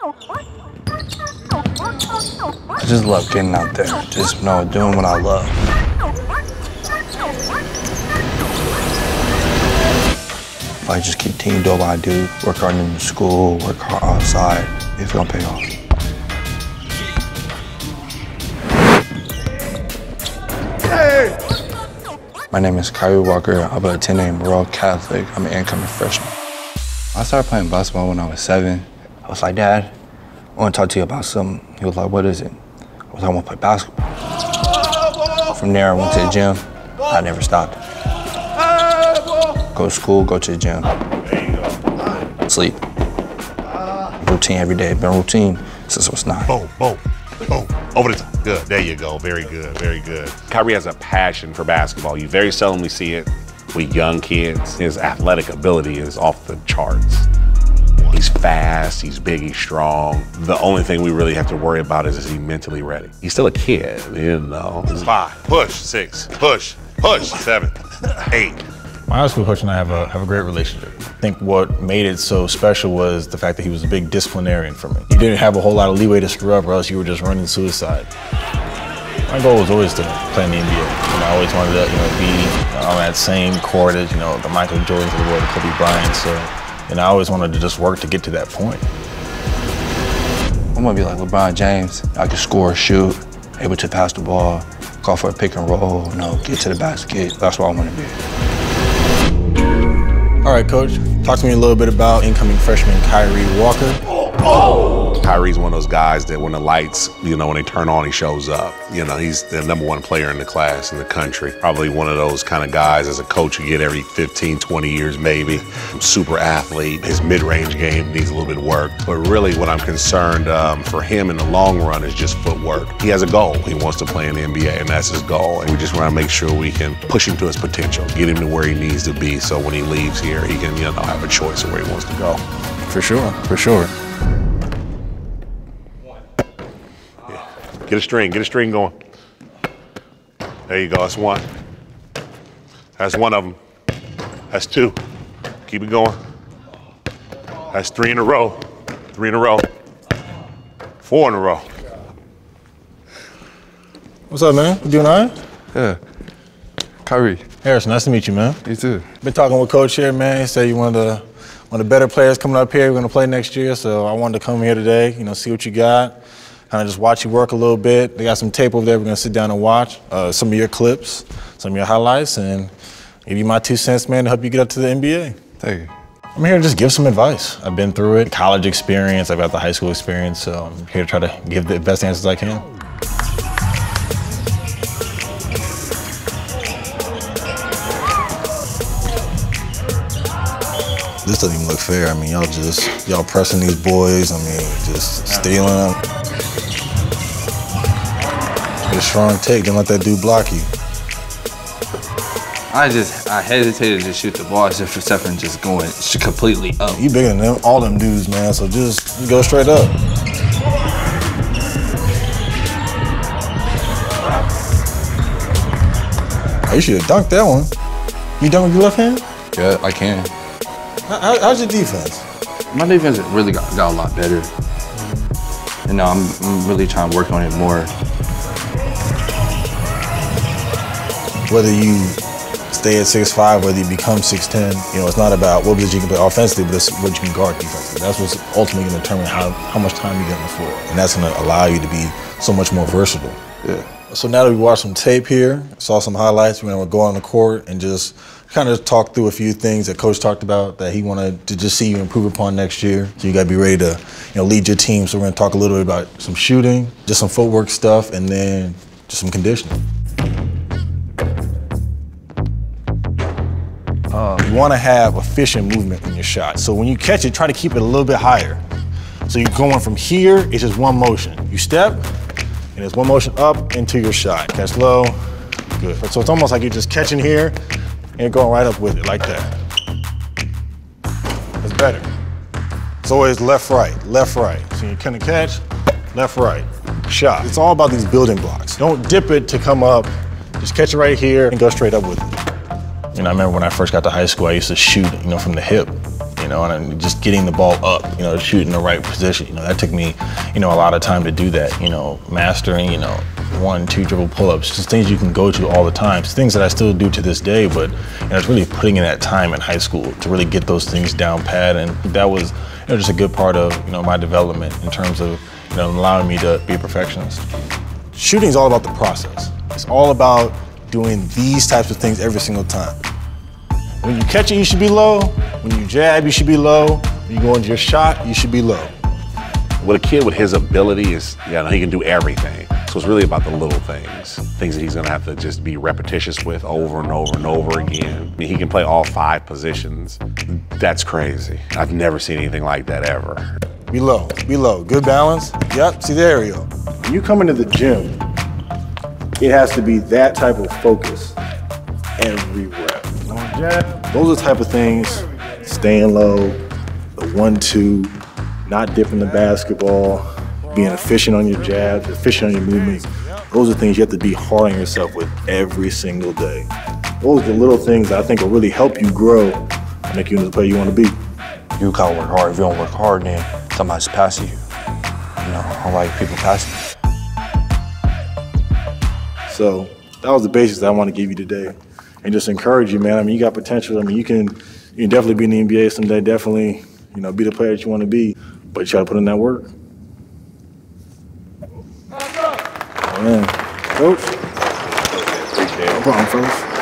I just love getting out there. Just you know, doing what I love. If I just continue doing what I do, work hard in school, work hard outside, it's gonna pay off. Hey! My name is Kyrie Walker. I'm attending Royal Catholic. I'm an incoming freshman. I started playing basketball when I was seven. I was like, Dad, I want to talk to you about something. He was like, What is it? I was like, I want to play basketball. From there, I went to the gym. I never stopped. Go to school, go to the gym. Sleep. Routine every day. Been routine since I was nine. Boom, boom, boom. Over the top. Good. There you go. Very good. Very good. Kyrie has a passion for basketball. You very seldomly see it with young kids. His athletic ability is off the charts. He's fast, he's big, he's strong. The only thing we really have to worry about is is he mentally ready? He's still a kid, you know. Five. Push. Six. Push. Push. Seven. Eight. My high school coach and I have a have a great relationship. I think what made it so special was the fact that he was a big disciplinarian for me. You didn't have a whole lot of leeway to screw up, or else you were just running suicide. My goal was always to play in the NBA. And I always wanted to, you know, be on that same court as, you know, the Michael Jordans of the world, the Kobe Bryant. So, and I always wanted to just work to get to that point. I'm gonna be like LeBron James. I can score, shoot, able to pass the ball, call for a pick and roll, you know, get to the basket. That's what I want to be. All right, coach, talk to me a little bit about incoming freshman Kyrie Walker. Oh, oh! Kyrie's one of those guys that when the lights, you know, when they turn on, he shows up. You know, he's the number one player in the class in the country. Probably one of those kind of guys as a coach you get every 15, 20 years maybe. Super athlete. His mid-range game needs a little bit of work. But really what I'm concerned um, for him in the long run is just footwork. He has a goal. He wants to play in the NBA and that's his goal. And we just want to make sure we can push him to his potential, get him to where he needs to be so when he leaves here, he can, you know, have a choice of where he wants to go. For sure, for sure. Get a string, get a string going. There you go, that's one. That's one of them. That's two. Keep it going. That's three in a row. Three in a row. Four in a row. What's up, man? You doing all right? Yeah. Kyrie, Harrison, nice to meet you, man. you too. Been talking with Coach here, man. He said you're one of the one of the better players coming up here. We're gonna play next year, so I wanted to come here today. You know, see what you got. Kind of just watch you work a little bit. They got some tape over there. We're gonna sit down and watch uh, some of your clips, some of your highlights, and give you my two cents, man, to help you get up to the NBA. Thank you. I'm here to just give some advice. I've been through it, college experience. I've got the high school experience, so I'm here to try to give the best answers I can. This doesn't even look fair. I mean, y'all just, y'all pressing these boys. I mean, just stealing them. Get a strong take. Don't let that dude block you. I just I hesitated to shoot the ball except for Stephen just going completely up. You bigger than them, all them dudes, man. So just go straight up. Oh, you should have dunked that one. You dunk with your left hand? Yeah, I can. How, how- how's your defense? My defense really got, got a lot better. And now I'm, I'm really trying to work on it more. Whether you stay at 6'5", whether you become 6'10", you know, it's not about what position you can play offensively, but it's what you can guard defensively. That's what's ultimately going to determine how, how much time you get on the floor. And that's going to allow you to be so much more versatile. Yeah. So now that we watched some tape here, saw some highlights, we're gonna go on the court and just kind of talk through a few things that Coach talked about that he wanted to just see you improve upon next year. So you gotta be ready to, you know, lead your team. So we're gonna talk a little bit about some shooting, just some footwork stuff, and then just some conditioning. Uh, you want to have efficient movement in your shot. So when you catch it, try to keep it a little bit higher. So you're going from here, it's just one motion. You step, and it's one motion up into your shot. Catch low, good. So it's almost like you're just catching here, you're going right up with it, like that. It's better. It's always left, right, left, right. So you kind of catch, left, right, shot. It's all about these building blocks. Don't dip it to come up. Just catch it right here and go straight up with it. You know, I remember when I first got to high school, I used to shoot, you know, from the hip. You know, and just getting the ball up, you know, shooting the right position. You know, that took me, you know, a lot of time to do that. You know, mastering, you know, one, two dribble pull-ups, just things you can go to all the time. It's things that I still do to this day, but you know, it's really putting in that time in high school to really get those things down pat, and that was, you know, just a good part of you know my development in terms of you know allowing me to be a perfectionist. Shooting is all about the process. It's all about doing these types of things every single time. When you catch it, you should be low. When you jab, you should be low. When you go into your shot, you should be low. With a kid with his ability is, you know, he can do everything. So it's really about the little things, things that he's gonna have to just be repetitious with over and over and over again. I mean, he can play all five positions. That's crazy. I've never seen anything like that ever. Be low, be low. Good balance. Yep, see, there we go. When you come into the gym, it has to be that type of focus every rep. Those are the type of things, staying low, the one, two, not dipping the basketball, being efficient on your jabs, efficient on your movements. Those are things you have to be hard on yourself with every single day. Those are the little things that I think will really help you grow and make you into the player you want to be. You gotta work hard. If you don't work hard, then somebody's passing you. You know, I don't like people passing me. So that was the basics that I want to give you today, and just encourage you, man. I mean, you got potential. I mean, you can you can definitely be in the NBA someday. Definitely, you know, be the player that you want to be, but you got to put in that work. Man, coach. No problem, fellas.